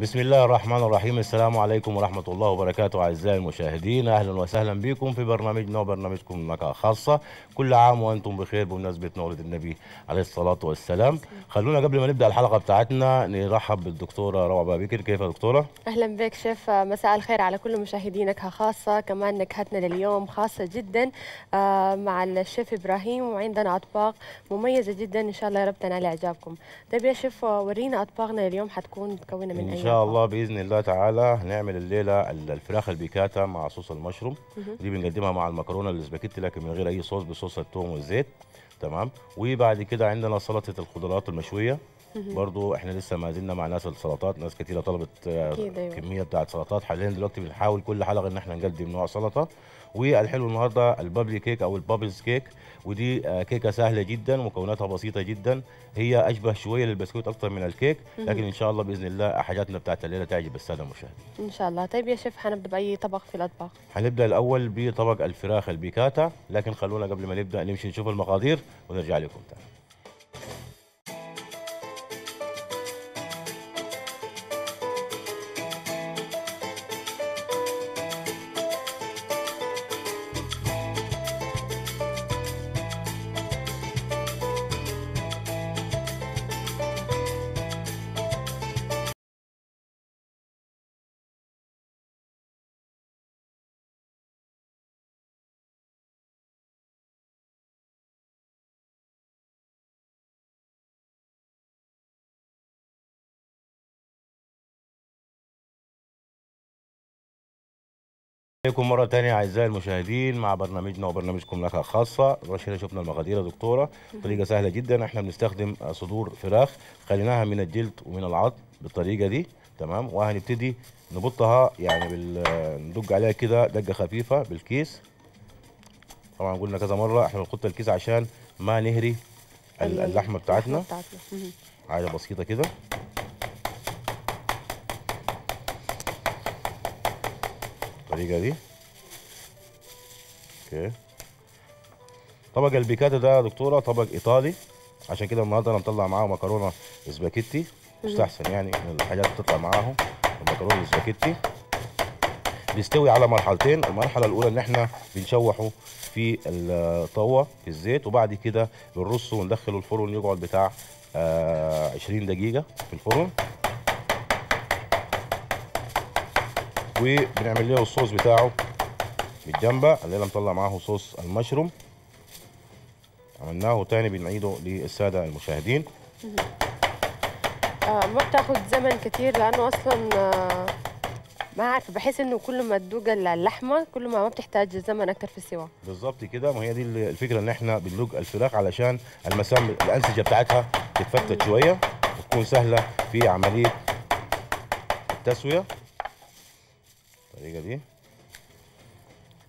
بسم الله الرحمن الرحيم. السلام عليكم ورحمة الله وبركاته أعزائي المشاهدين. أهلا وسهلا بكم في برنامجنا وبرنامجكم نكهة خاصة. كل عام وأنتم بخير بمناسبة مولد النبي عليه الصلاة والسلام. خلونا قبل ما نبدأ الحلقة بتاعتنا نرحب بالدكتورة روعة بابكر كيف يا دكتورة؟ أهلا بك شيف. مساء الخير على كل مشاهدي نكهه خاصة. كمان نكهتنا لليوم خاصة جدا آه، مع الشيف إبراهيم. وعندنا أطباق مميزة جدا إن شاء الله يا رب تنال إعجابكم. طيب يا شيف ورينا أطباقنا اليوم حتكون مكونه من إن شاء الله بإذن الله تعالى هنعمل الليلة ال- الفراخ البيكاتا مع sauce ال mushroom. دي بنقدمها مع المكرونة الاسباجيتي لكن من غير أي sauce ب sauce الثوم والزيت. تمام؟ وبعد كده عندنا سلطة الخضروات المشوية. برضو إحنا لسه ما زلنا مع ناس السلطات ناس كتيرة طلبت آه، أيوة. كمية بتاعت سلطات. حاليا دلوقتي بنحاول كل حلقة إن إحنا نقدم نوع سلطة. والحلو النهارده ال bubbly cake أو ال bubbles cake. ودي آه، كيكة سهلة جدا مكوناتها بسيطة جدا. هي أشبه شوية للبسكوت أكتر من الكيك لكن إن شاء الله بإذن الله حاجاتنا بتاعت الليلة تعجب السادة المشاهدين. إن شاء الله. طيب يا شيف حنبدا بأي طبق في الأطباق؟ هنبدأ الأول بطبق الفراخ البيكاتا لكن خلونا قبل ما نبدأ نمشي نشوف المقادير ونرجع لكم تاني. عليكم مرة تانية أعزائي المشاهدين مع برنامجنا وبرنامجكم لك خاصة. رشينا شفنا المقادير يا دكتورة. طريقة سهلة جدا إحنا بنستخدم صدور فراخ خليناها من الجلد ومن العظم بالطريقة دي تمام؟ وهنبتدي نبطها يعني بال ندق عليها كده دقة خفيفة بالكيس. طبعا قلنا كذا مرة إحنا بنحط الكيس عشان ما نهري ال- اللحمة بتاعتنا. حاجة بسيطة كده. الطريقة دي. okay. طبق البيكاتا ده يا دكتورة طبق إيطالي. عشان كده النهارده أنا مطلع معاه مكرونة سباكيتي. مستحسن يعني من الحاجات اللي بتطلع معاهم المكرونة السباكيتي. بيستوي على مرحلتين المرحلة الأولى إن إحنا بنشوحه في الطاوة في الزيت وبعد كده بنرصه وندخله الفرن يقعد بتاع آه 20 دقيقة في الفرن. وبنعمل له الصوص بتاعه بالجنبة. الليلة مطلع معاه صوص المشروم. عملناه تاني بنعيده للسادة المشاهدين. آه ما بتاخذ زمن كثير لأنه أصلا آه ما عارفه بحس إنه كل ما تدوق اللحمة كل ما ما بتحتاج زمن أكثر في السوا. بالظبط كده. ما هي دي الفكرة إن إحنا بندلق الفراخ علشان المسام الأنسجة بتاعتها تتفتت شوية وتكون سهلة في عملية التسوية. الطريقة دي.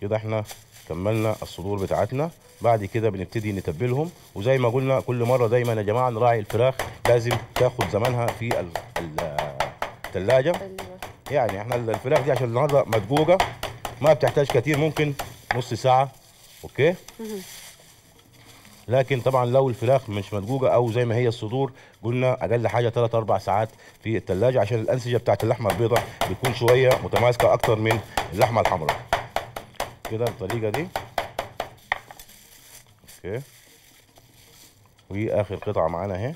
كده إحنا كملنا الصدور بتاعتنا. بعد كده بنبتدي نتبلهم. وزي ما قلنا كل مرة دايما يا جماعة نراعي الفراخ لازم تاخد زمانها في ال- ال- الثلاجه أيوة. يعني إحنا الفراخ دي عشان النهارده مدقوقه ما بتحتاج كتير ممكن نص ساعة. أوكي؟ لكن طبعا لو الفراخ مش مدقوقه أو زي ما هي الصدور قلنا أقل حاجة 3 4 ساعات في الثلاجه عشان الأنسجة بتاعت اللحمة البيضاء بتكون شوية متماسكة أكتر من اللحمة الحمراء. كده بالطريقة دي. أوكي. واخر قطعة معانا أهي.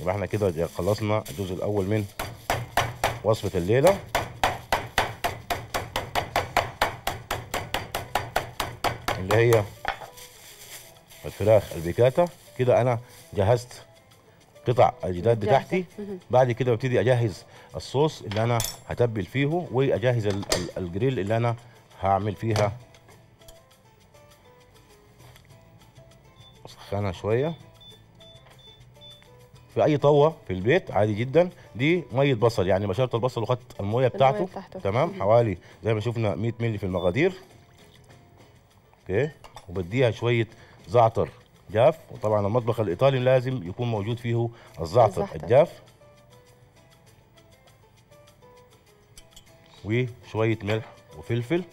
يبقى إحنا كده خلصنا الجزء الأول من وصفة الليلة. اللي هي الفراخ البيكاتا. كده أنا جهزت قطع الجداد. بتاعتي. بعد كده ببتدي أجهز الصوص اللي أنا هتبل فيه وأجهز ال- ال- الجريل اللي أنا هعمل فيها. اسخنها شوية. في أي طوة في البيت عادي جدا. دي مية بصل يعني بشرت البصل وخدت الميه بتاعته. بتاعته. تمام. حوالي زي ما شفنا 100 مللي في المقادير. okay؟ وبديها شوية زعتر جاف. وطبعا المطبخ الإيطالي لازم يكون موجود فيه الزعتر الزعتر. الجاف. وشوية ملح وفلفل.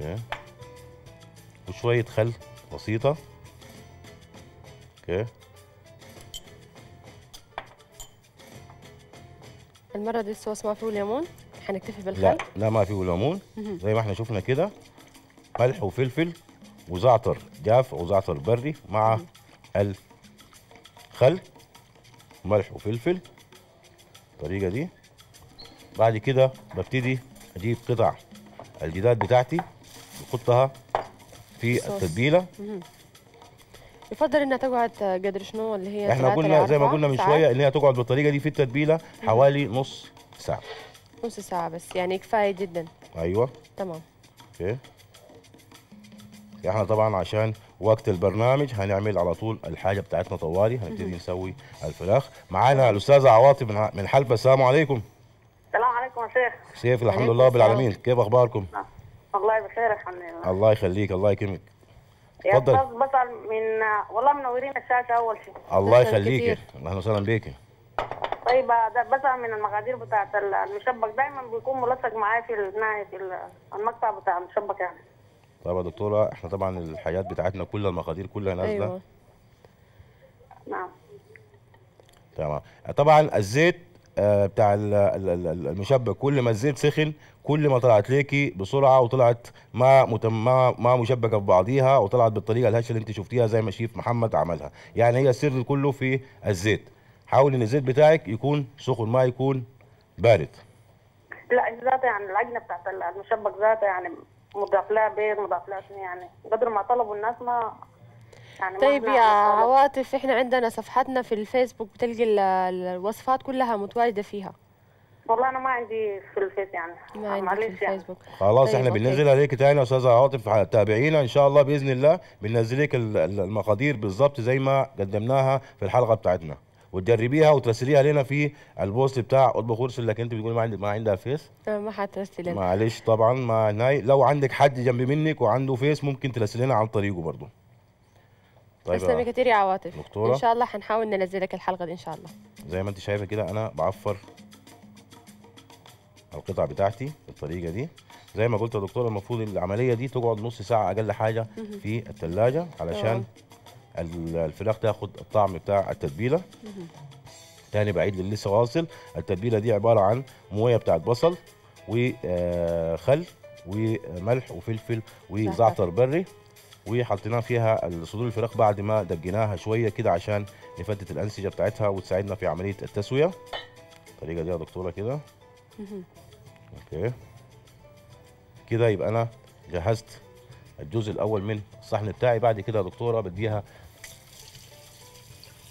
okay. وشوية خل بسيطة. okay. المرة دي الصوص ما فيه ليمون حنكتفي لا بالخل. لا ما فيه ليمون. زي ما إحنا شفنا كده ملح وفلفل وزعتر جاف أو زعتر بري مع الخل. ملح وفلفل الطريقة دي. بعد كده ببتدي أجيب قطع الجداد بتاعتي بحطها في. التتبيلة. يفضل إنها تقعد قدر شنو؟ اللي هي إحنا قلنا زي ما قلنا من؟ شوية إن هي تقعد بالطريقة دي في التتبيلة حوالي نص ساعة. نص ساعة بس يعني كفاية جدا. أيوه. تمام. أوكي. إحنا طبعا عشان وقت البرنامج هنعمل على طول الحاجة بتاعتنا طوالي هنبتدي نسوي الفراخ. معانا الأستاذة عواطف من من حلبة السلام عليكم. السلام عليكم يا شيخ. سيف الحمد لله رب. العالمين. كيف أخباركم؟ والله بخير الحمد لله. الله يخليك الله يكرمك. اتفضل. أستاذ بسأل من والله منورين الشاشة أول شيء. الله شكراً يخليك كتير. أهلا وسهلا بيك طيب ده بسأل من المقادير بتاعت المشبك. دايما بيكون ملصق معايا في ناحية المقطع بتاع المشبك يعني. طيب يا دكتورة إحنا طبعا الحاجات بتاعتنا كلها المقادير كلها نازلة. أيوه. نعم. تمام. طبعا الزيت آه، بتاع ال- ال- ال- المشبك كل ما الزيت سخن كل ما طلعت ليكي بسرعة وطلعت ما متم ما, ما مشبكة ببعضيها وطلعت بالطريقة الهشة اللي انت شفتيها زي ما شيف محمد عملها. يعني هي السر كله في الزيت. حاول إن الزيت بتاعك يكون سخن ما يكون بارد. لا ذاتها يعني العجنة بتاعت المشبك ذاتها يعني مضاف لها بيض مضاف لها شنو يعني؟ قدر ما طلبوا الناس ما يعني طيب إحنا يا. عواطف إحنا عندنا صفحتنا في الفيسبوك بتلقي ال- ال- الوصفات كلها متواجدة فيها. والله أنا ما عندي في الفيس يعني. ما عندك في معلش يعني. الفيسبوك. خلاص طيب، إحنا. بننزل عليك تاني يا أستاذة عواطف تابعينا إن شاء الله بإذن الله. بننزل لك ال- ال- المقادير بالظبط زي ما قدمناها في الحلقة بتاعتنا. وتجربيها وترسليها لنا في ال post بتاع اطبخ ارسل لك انت بتقولي ما عندك ما عندها فيس. آه، ما حترسل لنا. معلش طبعا ما ناي لو عندك حد جنب منك وعنده فيس ممكن ترسل لنا عن طريقه برضه. طيب تسلمي يا كتير يا عواطف دكتورة. إن شاء الله حنحاول ننزلك الحلقة دي إن شاء الله. زي ما أنت شايفة كده أنا بعفر. القطع بتاعتي بالطريقة دي. زي ما قلت يا دكتورة المفروض العملية دي تقعد نص ساعة أقل حاجة في الثلاجه علشان ال- الفراخ تاخد الطعم بتاع التتبيلة. تاني بعيد للي لسه واصل التتبيلة دي عبارة عن موية بتاعت بصل وخل وملح وفلفل وزعتر بري وحطينا فيها صدور الفراخ بعد ما دقيناها شوية كده عشان نفتت الأنسجة بتاعتها وتساعدنا في عملية التسوية. الطريقة دي يا دكتورة كده. okay. كده يبقى أنا جهزت الجزء الأول من الصحن بتاعي. بعد كده يا دكتورة بديها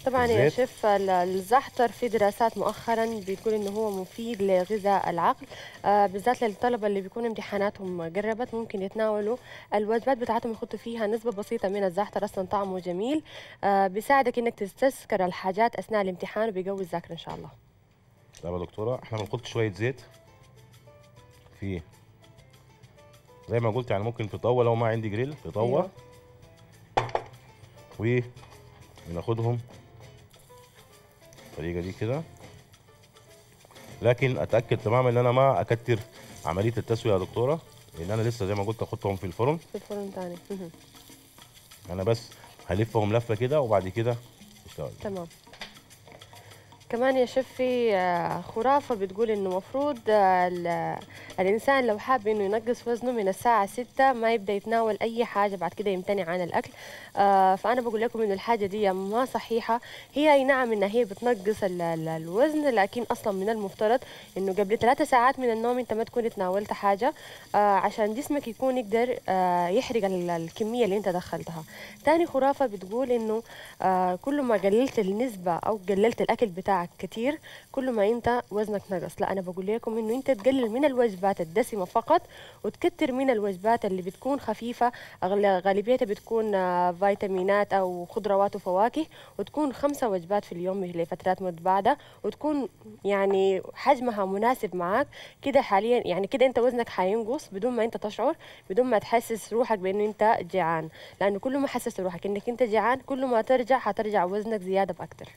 طبعا يا. شيف ال- الزعتر في دراسات مؤخرا بتقول إنه هو مفيد لغذاء العقل آه بالذات للطلبة اللي بيكون امتحاناتهم قربت. ممكن يتناولوا الوجبات بتاعتهم يحطوا فيها نسبة بسيطة من الزعتر أصلا طعمه جميل آه بيساعدك إنك تستذكر الحاجات أثناء الامتحان وبيقوي الذاكرة إن شاء الله. طيب يا دكتورة إحنا بنحط شوية زيت؟ في زي ما قلت يعني ممكن طاوه لو ما عندي جريل في طاوه وبناخدهم الطريقة دي كده. لكن أتأكد تماما إن أنا ما أكتر عملية التسوية يا دكتورة لأن أنا لسه زي ما قلت احطهم في الفرن. في الفرن تاني. أنا بس هلفهم لفة كده وبعد كده اشتغل تمام. كمان يا شيف في آه، خرافة بتقول إنه مفروض آه، ال- الإنسان لو حاب إنه ينقص وزنه من الساعة ستة ما يبدأ يتناول أي حاجة بعد كده يمتنع عن الأكل. آه، فأنا بقول لكم إنه الحاجة دي ما صحيحة. هي أي نعم إنها هي بتنقص ال- ال- الوزن لكن أصلا من المفترض إنه قبل ثلاثة ساعات من النوم أنت ما تكون تناولت حاجة عشان جسمك يكون يقدر يحرق ال- الكمية اللي أنت دخلتها. تاني خرافة بتقول آه كل ما قللت النسبة أو قللت الأكل بتاعك كتير. كل ما أنت وزنك نقص. لا أنا بقول لكم إنه أنت تقلل من الوجبات الدسمة فقط وتكتر من الوجبات اللي بتكون خفيفة. أغل- غالبيتها بتكون آه فيتامينات أو خضروات وفواكه وتكون خمسة وجبات في اليوم لفترات متباعدة وتكون يعني حجمها مناسب معاك. كده حاليا يعني كده أنت وزنك حينقص بدون ما أنت تشعر بدون ما تحسس روحك بأنه أنت جيعان لأنه كل ما حسست روحك إنك أنت جيعان كل ما ترجع حترجع وزنك زيادة بأكتر.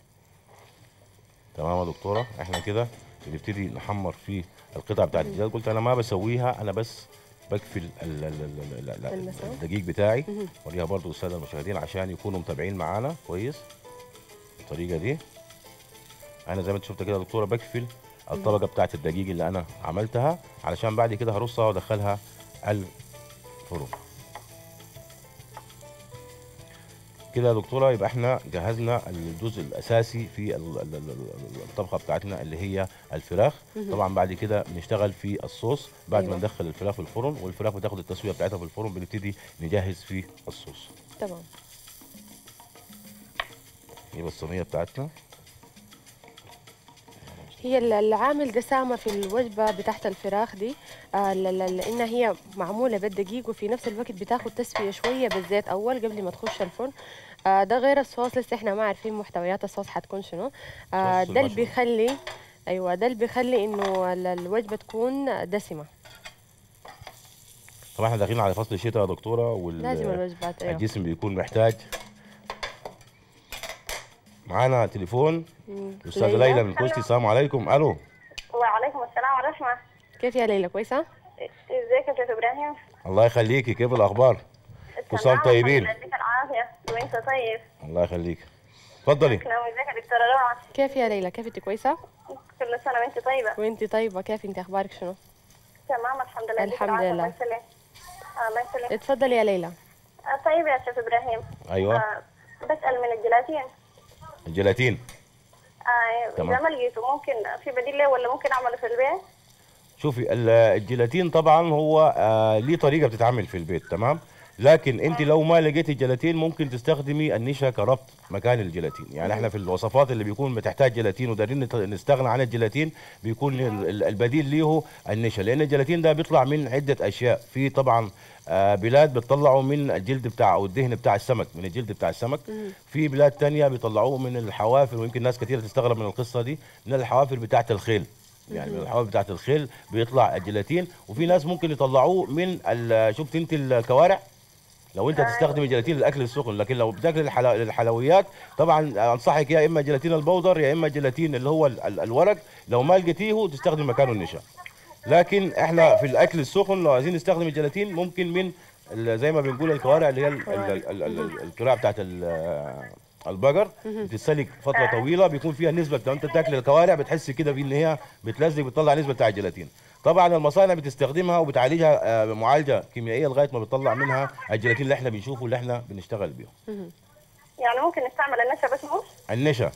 تمام يا دكتورة؟ إحنا كده بنبتدي نحمر في القطع بتاعت الدجاج قلت أنا ما بسويها أنا بس المسام. الدقيق بتاعي. وريها برضو الساده المشاهدين عشان يكونوا متابعين معانا كويس. بالطريقة دي. أنا زي ما أنت شفت كده يا دكتورة بقفل الطبقة بتاعت الدقيق اللي أنا عملتها. علشان بعد كده هرصها وأدخلها الفرن. كده يا دكتورة يبقى إحنا جهزنا الجزء الأساسي في ال- ال- ال- ال- الطبخة بتاعتنا اللي هي الفراخ. طبعا بعد كده بنشتغل في الصوص بعد أيوة. ما ندخل الفراخ في الفرن والفراخ بتاخد التسوية بتاعتها في الفرن بنبتدي نجهز في الصوص. تمام. يبقى الصينية بتاعتنا. هي ال- العامل دسامة في الوجبة بتاعت الفراخ دي آه ل- ل- لأنها هي معمولة بالدقيق وفي نفس الوقت بتاخد تسوية شوية بالزيت أول قبل ما تخش الفرن. آه ده غير الصوص لسه إحنا ما عارفين محتويات الصوص حتكون شنو. آه ده اللي. بيخلي أيوة ده اللي بيخلي إنه ال- الوجبة تكون دسمة. طبعا إحنا داخلين على فصل الشتاء يا دكتورة لازم الوجبات أيوة. والجسم بيكون محتاج. معانا تليفون. مم. الاستاذه ليلى. من كوستي السلام. عليكم. ألو. وعليكم السلام ورحمة. كيف يا ليلى؟ كويسة؟ إزيك يا شيخ إبراهيم؟ الله يخليكي. كيف الأخبار؟ كل سنة تمام، طيبين. وانت طيب. الله يخليك. اتفضلي. تسلم ازيك يا دكتورة روعة؟ كيف يا ليلى؟ كيف انت؟ كويسة؟ كل سنة وانت طيبة. وانت طيبة. كيف انت؟ أخبارك شنو؟ تمام الحمد لله. الحمد لله. الله يسلمك. آه، الله يسلمك. اتفضلي يا ليلى. آه، طيب يا شيخ إبراهيم. أيوه. آه، بسأل من الجيلاتين. الجيلاتين. آه، تمام. إذا ما لقيته ممكن في بديل له ولا ممكن أعمله في البيت؟ شوفي ال- الجيلاتين طبعا هو آه ليه طريقة بتتعمل في البيت تمام؟ لكن انت لو ما لقيتي الجيلاتين ممكن تستخدمي النشا كربط مكان الجيلاتين. يعني إحنا في الوصفات اللي بيكون بتحتاج جيلاتين ودارين نستغنى عن الجيلاتين بيكون ال- ال- البديل ليه النشا. لأن الجيلاتين ده بيطلع من عدة أشياء. في طبعا آه بلاد بتطلعوا من الجلد بتاع أو الدهن بتاع السمك من الجلد بتاع السمك. في بلاد تانية بيطلعوه من الحوافر ويمكن ناس كثيره تستغرب من القصة دي من الحوافر بتاعه الخيل. يعني من الحوافر بتاعه الخيل بيطلع الجيلاتين. وفي ناس ممكن يطلعوه من شفت انت الكوارع؟ لو انت تستخدم الجيلاتين للأكل السخن لكن لو بتاكل الحلا- الحلويات طبعا أنصحك يا إما جيلاتين البودر يا إما جيلاتين اللي هو ال- ال- الورق لو ما لقيتيه تستخدم مكانه النشا. لكن إحنا في الأكل السخن لو عايزين نستخدم الجيلاتين ممكن من زي ما بنقول الكوارع اللي هي ال- ال- ال- ال- الكراع بتاعت ال- البقر بتتسلق فترة طويلة بيكون فيها نسبة لو أنت تاكل الكوارع بتحس كده بان هي بتلزق بتطلع نسبة بتاع الجيلاتين. طبعا المصانع بتستخدمها وبتعالجها آه، معالجة كيميائية لغاية ما بتطلع منها الجيلاتين اللي إحنا بنشوفه اللي إحنا بنشتغل بيه يعني ممكن نستعمل النشا بس مش؟ النشا.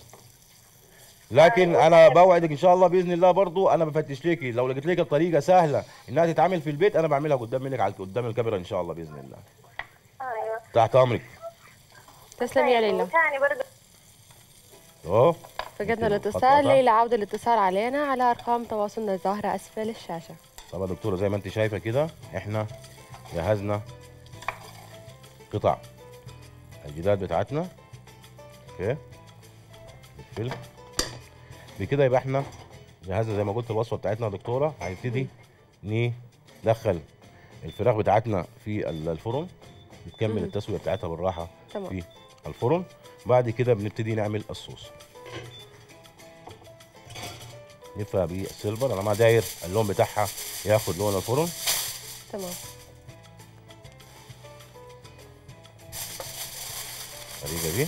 لكن أنا بوعدك إن شاء الله بإذن الله برضو أنا بفتش ليكي. لو لقيت لك الطريقة سهلة إنها تتعمل في البيت أنا بعملها قدام منك على قدام الكاميرا إن شاء الله بإذن الله. أيوه. تحت أمرك. تسلمي يا ليلى. ثاني برضه اهو يمكن الاتصال عودة الاتصال علينا على أرقام تواصلنا الظاهرة أسفل الشاشة. طبعا يا دكتورة زي ما أنت شايفة كده إحنا جهزنا قطع. الجداد بتاعتنا أوكي الفيلم بكده يبقى إحنا جهزنا زي ما قلت الوصفة بتاعتنا يا دكتورة. هنبتدي ندخل الفراخ بتاعتنا في ال- الفرن. بتكمل مم. التسوية بتاعتها بالراحة تمام. في الفرن. بعد كده بنبتدي نعمل الصوص. نلفها بالسيلفر أنا ما داير اللون بتاعها ياخد لون الفرن. تمام. الطريقة دي.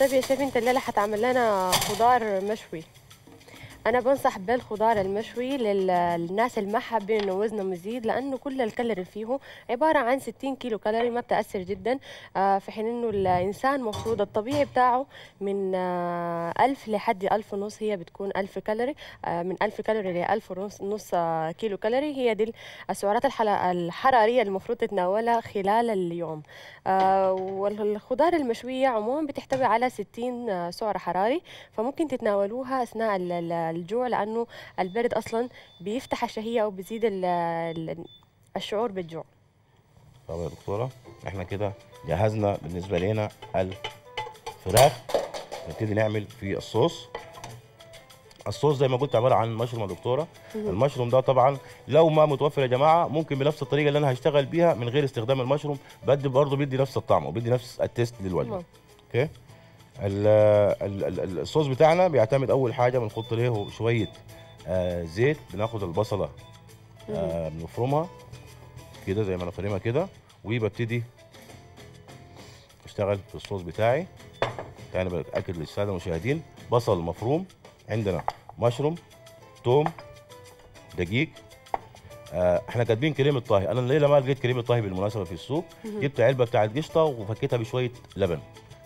طيب يا شيف أنت الليلة حتعمل لنا خضار مشوي. أنا بنصح بالخضار المشوي لل- للناس اللي ما حابين انه وزنهم يزيد لأنه كل الكالوري فيه عبارة عن 60 كيلو كالوري ما بتأثر جدا آه، في حين إنه الإنسان المفروض الطبيعي بتاعه من آه، 1000 لحد 1000 ونص هي بتكون 1000 كالوري آه، من 1000 كالوري ل 1000 ونص نص آه، كيلو كالوري هي دي السعرات الحرارية المفروض تتناولها خلال اليوم. آه، والخضار المشوية عموما بتحتوي على 60 آه، سعر حراري فممكن تتناولوها أثناء الجوع لأنه البرد أصلا بيفتح الشهية أو بيزيد ال- ال- الشعور بالجوع. طب يا دكتورة إحنا كده جهزنا بالنسبة لنا الفراخ. نبتدي نعمل في الصوص. الصوص زي ما قلت عبارة عن مشروم يا دكتورة. المشروم ده طبعا لو ما متوفر يا جماعة ممكن بنفس الطريقة اللي أنا هشتغل بيها من غير استخدام المشروم بدي برضه بيدي نفس الطعم وبيدي نفس ال taste للوجبة. okay؟ الصوص بتاعنا بيعتمد أول حاجة بنحط له شوية آه زيت بناخد البصلة آه بنفرمها كده زي ما أنا فارمها كده وببتدي أشتغل في الصوص بتاعي. تاني بأكد للسادة المشاهدين بصل مفروم عندنا مشروم توم دقيق آه إحنا كاتبين كريمة طهي. أنا الليلة ما لقيت كريمة طهي بالمناسبة في السوق. جبت علبة بتاعت قشطة وفكيتها بشوية لبن.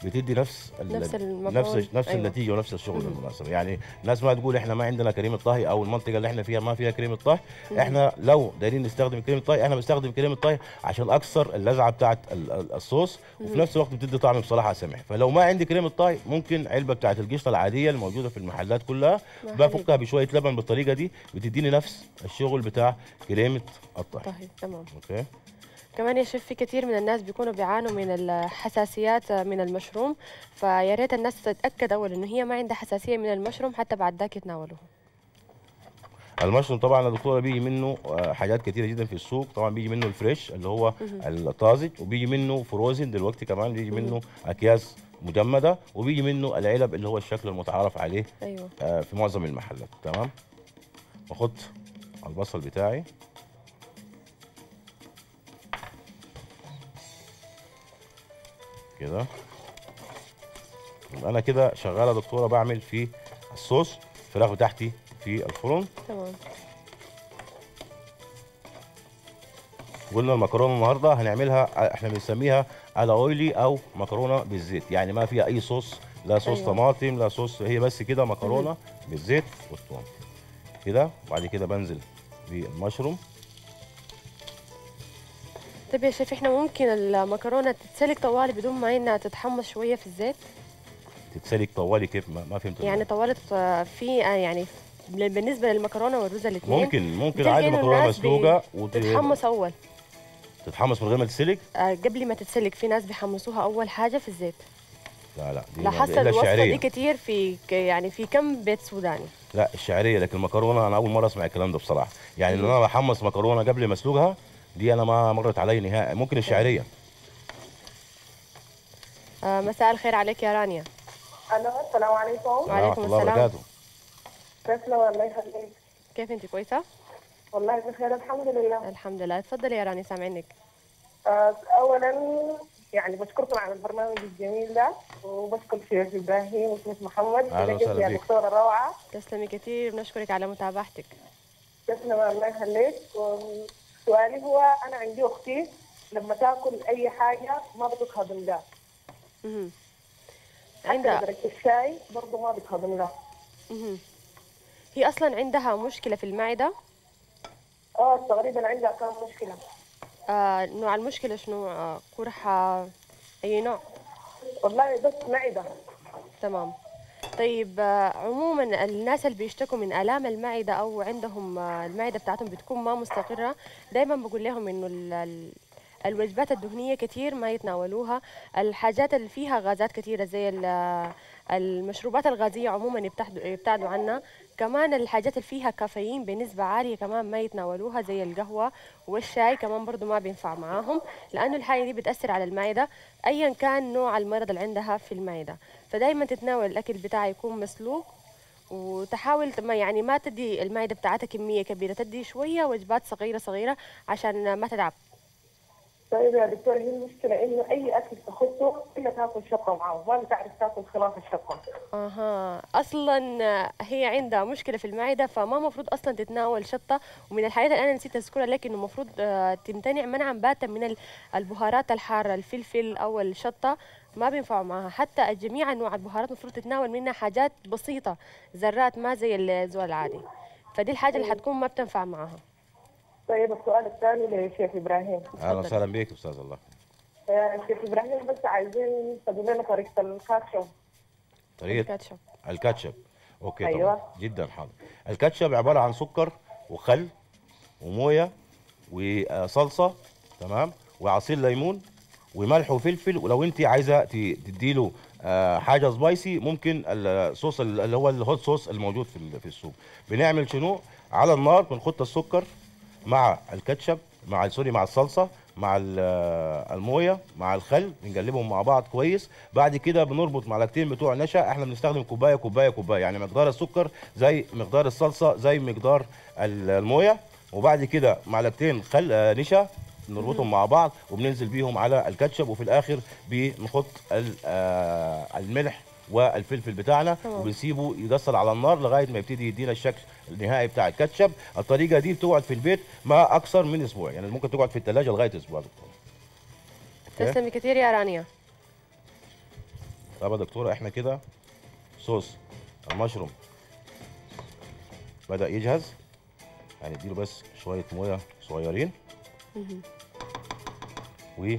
بتدي نفس نفس. نفس نفس أيوة. النتيجة ونفس الشغل بالمناسبه يعني الناس ما تقول إحنا ما عندنا كريمه طهي أو المنطقة اللي إحنا فيها ما فيها كريمه طهي إحنا لو دايرين نستخدم كريمه طهي إحنا بنستخدم كريمه طهي عشان اكسر اللذعة ال- الصوص وفي نفس الوقت بتدي طعم بصراحة سمح فلو ما عندي كريمه طهي ممكن علبة بتاعت القشطة العادية الموجودة في المحلات كلها بفكها بشوية لبن بالطريقة دي بتديني نفس الشغل بتاع كريمة الطهي. طهي تمام. okay؟ كمان يا شيف في كثير من الناس بيكونوا بيعانوا من الحساسيات من المشروم فيا ريت الناس تتأكد أول إنه هي ما عندها حساسية من المشروم حتى بعد ذاك يتناولوه المشروم طبعا يا دكتورة بيجي منه آه، حاجات كتيرة جدا في السوق. طبعا بيجي منه ال fresh اللي هو الطازج وبيجي منه frozen دلوقتي كمان بيجي منه أكياس مجمدة وبيجي منه العلب اللي هو الشكل المتعارف عليه أيوه. آه، في معظم المحلات. تمام؟ واحط البصل بتاعي. كده. يبقى أنا كده شغاله دكتوره بعمل في الصوص الفراخ بتاعتي في الفرن. تمام. قلنا المكرونه النهارده هنعملها إحنا بنسميها على اويلي أو مكرونه بالزيت. يعني ما فيها اي صوص لا صوص أيوة. طماطم لا صوص هي بس كده مكرونه بالزيت والثوم كده؟ وبعد كده بنزل بالمشروم. طيب يا شيف إحنا ممكن المكرونة تتسلق طوالي بدون ما إنها تتحمص شوية في الزيت؟ تتسلق طوالي كيف؟ ما, ما فهمت. يعني طوالت آه، في آه، يعني بالنسبة للمكرونة والرز الاثنين ممكن ممكن عادي مكرونة مسلوقة تتحمص أول. تتحمص من غير ما تتسلق آه، قبل ما تتسلق في ناس بيحمصوها أول حاجة في الزيت. لا لا دي لاحظت الوصفة دي كتير في يعني في كم بيت سوداني. لا الشعرية لكن المكرونة أنا أول مرة أسمع الكلام ده بصراحة. يعني إن أنا بحمص مكرونة قبل ما أسلقها دي أنا ما مرت علي نهائي ممكن الشعرية. آه، مساء الخير عليك يا رانيا. ألو السلام عليكم. وعليكم السلام. وبركاته. كيف الله يخليك. كيف أنت؟ كويسة؟ والله بخير الحمد لله. الحمد لله. تفضلي يا رانيا سامعينك. آه، اولا يعني بشكركم على البرنامج الجميل ده وبشكر شيخ إبراهيم وشيخ محمد. أهلا بجد وسهلا يا بيك. دكتورة روعة. تسلمي كثير بنشكرك على متابعتك. تسلم الله يخليك. سؤالي هو أنا عندي أختي لما تأكل أي حاجة ما بتتهضم لها. حتى عندها؟ درجه الشاي برضه ما بتهضم لها مهم. هي أصلا عندها مشكلة في المعده آه تقريبا عندها كم مشكلة. آه نوع المشكلة شنو؟ آه قرحة أي نوع؟ والله بس معدة. تمام. طيب آه، عموما الناس اللي بيشتكوا من آلام المعدة أو عندهم آه، المعدة بتاعتهم بتكون ما مستقرة دايما بقول لهم إنه ال- ال- الوجبات الدهنية كتير ما يتناولوها. الحاجات اللي فيها غازات كتيرة زي ال- المشروبات الغازية عموما يبتعدوا يبتعدوا عنها. كمان الحاجات اللي فيها كافيين بنسبة عالية كمان ما يتناولوها زي القهوة والشاي كمان برضو ما بينفع معاهم لأنه الحاجة دي بتأثر على المعدة ايا كان نوع المرض اللي عندها في المعدة. فدايما تتناول الأكل بتاعها يكون مسلوق وتحاول ما يعني ما تدي المعدة بتاعتها كمية كبيرة تدي شوية وجبات صغيرة صغيرة عشان ما تتعب. طيب يا دكتور هي المشكلة إنه أي أكل تخطه إلا تاكل شطة معه ما بتعرف تاكل خلاف الشطة. أها. أصلا هي عندها مشكلة في المعدة فما مفروض أصلا تتناول شطة. ومن الحاجات اللي أنا نسيت أذكرها لك انه المفروض آه، تمتنع منعا باتا من ال- البهارات الحارة الفلفل أو الشطة. ما بينفعوا معها. حتى جميع أنواع البهارات المفروض تتناول منها حاجات بسيطة ذرات ما زي الزول العادي. فدي الحاجة اللي حتكون ما بتنفع معاها طيب السؤال الثاني لشيخ إبراهيم. أهلا وسهلا بك أستاذ الله. يا شيف إبراهيم بس عايزين تقول لنا طريقة الكاتشب طريقة الكاتشب. الكاتشب. okay أيوة. طبعا جدا حاضر. الكاتشب عبارة عن سكر وخل وموية وصلصة تمام وعصير ليمون وملح وفلفل. ولو انت عايزة تديله آه، حاجة spicy ممكن الصوص اللي هو ال hot sauce الموجود في في السوق. بنعمل شنو؟ على النار بنحط السكر مع الكاتشب مع سوري مع الصلصة مع ال- الموية مع الخل بنقلبهم مع بعض كويس. بعد كده بنربط معلقتين بتوع نشا. إحنا بنستخدم كوباية كوباية كوباية. يعني مقدار السكر زي مقدار الصلصة زي مقدار ال- الموية. وبعد كده معلقتين خل آه، نشا نربطهم مع بعض وبننزل بيهم على الكاتشب وفي الآخر بنحط آه، الملح والفلفل بتاعنا. وبنسيبه يقصر على النار لغاية ما يبتدي يدينا الشكل النهائي بتاع الكاتشب الطريقة دي بتقعد في البيت ما أكثر من أسبوع يعني ممكن تقعد في الثلاجه لغاية أسبوع دكتور؟ تسلمي كثير يا رانيا طب يا دكتورة إحنا كده صوص المشروم بدأ يجهز يعني اديله بس شوية موية صغيرين. و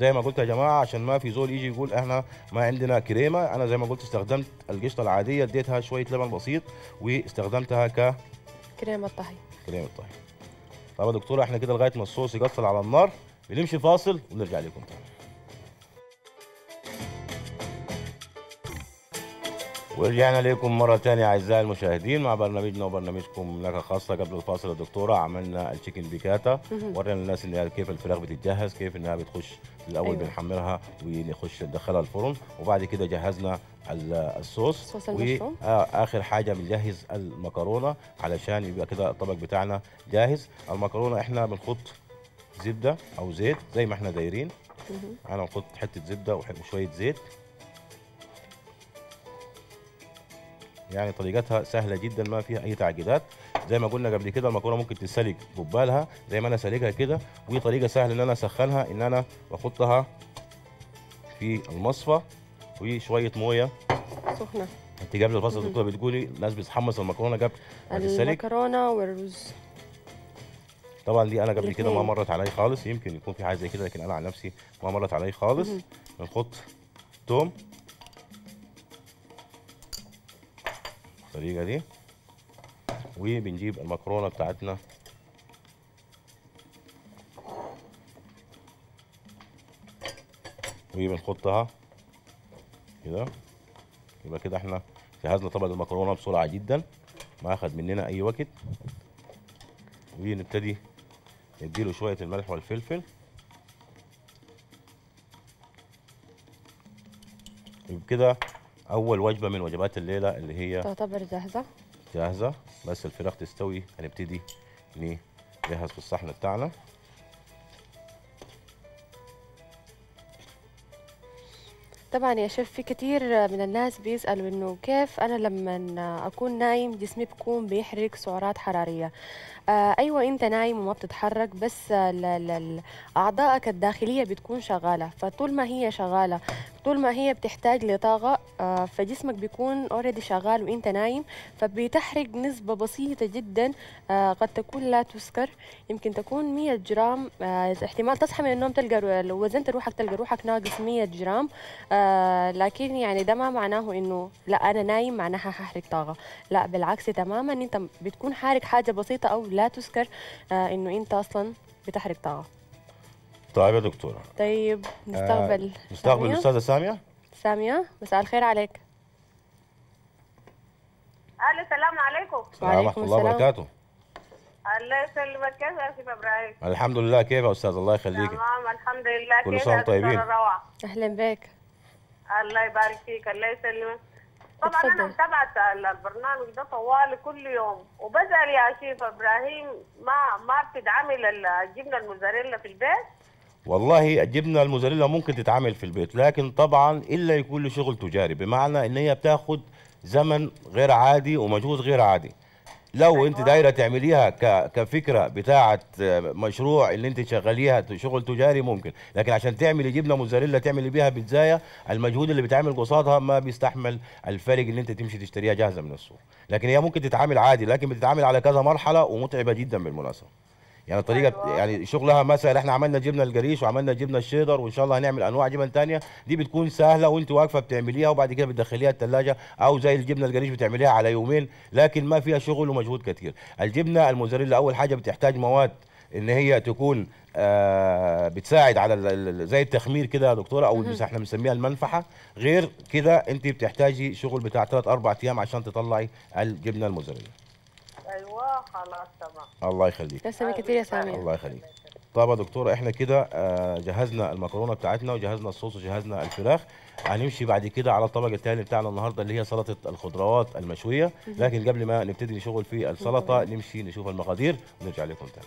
زي ما قلت يا جماعة عشان ما في زول يجي يقول إحنا ما عندنا كريمة أنا زي ما قلت استخدمت القشطة العادية اديتها شوية لبن بسيط واستخدمتها ك كريمة طهي. كريمة طهي. طب يا دكتورة إحنا كده لغاية ما الصوص يقفل على النار بنمشي فاصل ونرجع لكم تاني. ورجعنا لكم مرة تانية أعزائي المشاهدين مع برنامجنا وبرنامجكم لك خاصة قبل الفاصل يا دكتورة عملنا التشيكن بيكاتا. ورينا الناس إن كيف الفراخ بتتجهز كيف إنها بتخش الأول أيوة. بنحمرها ونخش ندخلها الفرن وبعد كده جهزنا ال- الصوص صوص المشروم. وآخر حاجة بنجهز المكرونة علشان يبقى كده الطبق بتاعنا جاهز المكرونة إحنا بنحط زبدة أو زيت زي ما إحنا دايرين. أنا نحط حتة زبدة وشوية زيت يعني طريقتها سهلة جدا ما فيها أي تعقيدات. زي ما قلنا قبل كده المكرونة ممكن تتسلق قبالها زي ما أنا سالقها كده. وطريقه سهلة إن أنا أسخنها إن أنا بحطها في المصفى وشويه موية. سخنة. أنت قبل الفصل الدكتوره بتقولي الناس بتحمص المكرونة قبل ما تتسلق. المكرونة والرز. طبعا دي أنا قبل كده ما. مرت علي خالص يمكن يكون في حاجة زي كده لكن أنا عن نفسي ما مرت علي خالص. بنحط توم. الطريقة دي. وبنجيب المكرونة بتاعتنا. وبنحطها كده. يبقى كده إحنا جهزنا طبق المكرونة بسرعة جدا. ما اخذ مننا أي وقت. ونبتدي نديله شوية الملح والفلفل. وبكده أول وجبة من وجبات الليلة اللي هي تعتبر جاهزة؟ جاهزة. بس الفراخ تستوي هنبتدي نجهز في الصحن بتاعنا. طبعا يا شيف في كتير من الناس بيسألوا إنه كيف أنا لما أكون نايم جسمي بيكون بيحرق سعرات حرارية؟ أيوه أنت نايم وما بتتحرك بس أعضائك الداخلية بتكون شغالة. فطول ما هي شغالة طول ما هي بتحتاج لطاقة آه فجسمك بيكون already شغال وأنت نايم. فبتحرق نسبة بسيطة جدا آه قد تكون لا تذكر. يمكن تكون 100 جرام آه احتمال تصحى من النوم تلقى لو وزنت روحك تلقى روحك ناقص 100 جرام. آه لكن يعني ده ما معناه إنه لا أنا نايم معناها هحرق طاقة. لا بالعكس تماما أنت بتكون حارق حاجة بسيطة أو لا تذكر آه إنه أنت أصلا بتحرق طاقة. طيب يا دكتورة. طيب نستقبل نستقبل سامية. الأستاذة سامية؟ سامية مساء الخير عليك. ألو السلام عليكم. السلام ورحمة الله. وبركاته. الله يسلمك كيف يا سيف إبراهيم. الحمد لله كيف يا أستاذ؟ الله يخليك. تمام الحمد لله. كل يا وأنتم طيبين. أهلا بك. الله يبارك فيك. الله يسلمك طبعا أنا. متابعه البرنامج ده طوالي كل يوم. وبسال يا شيف إبراهيم ما ما بتدعمي الجبنة الموزاريلا في البيت؟ والله الجبنة الموزاريلا ممكن تتعمل في البيت لكن طبعا إلا يكون له شغل تجاري بمعنى إن هي بتاخد زمن غير عادي ومجهود غير عادي. لو أنت دايرة تعمليها كفكرة بتاعة مشروع اللي أنت شغاليها شغل تجاري ممكن لكن عشان تعملي جبنة موزاريلا تعملي بيها بيتزاية المجهود اللي بيتعمل قصادها ما بيستحمل الفرق اللي أنت تمشي تشتريها جاهزة من السوق. لكن هي ممكن تتعمل عادي لكن بتتعمل على كذا مرحلة ومتعبة جدا بالمناسبة. يعني طريقه أيوة. يعني شغلها مثلا إحنا عملنا جبنة القريش وعملنا جبنة الشيدر وإن شاء الله هنعمل أنواع جبن تانية. دي بتكون سهلة وأنت واقفة بتعمليها وبعد كده بتدخليها الثلاجه أو زي الجبنة القريش بتعمليها على يومين لكن ما فيها شغل ومجهود كتير. الجبنة الموزاريلا أول حاجة بتحتاج مواد إن هي تكون آه بتساعد على زي التخمير كده يا دكتورة أو بس إحنا بنسميها المنفحة. غير كده أنت بتحتاجي شغل بتاع 3 4 أيام عشان تطلعي الجبنة الموزاريلا. أيوه خلاص تمام. الله يخليك. تسلمي كثير يا سامية الله يخليك. طب يا دكتوره إحنا كده آه، جهزنا المكرونة بتاعتنا وجهزنا الصوص وجهزنا الفراخ. هنمشي بعد كده على الطبق الثاني بتاعنا النهارده اللي هي سلطة الخضروات المشوية. لكن قبل ما نبتدي نشغل في السلطة نمشي نشوف المقادير ونرجع لكم تاني.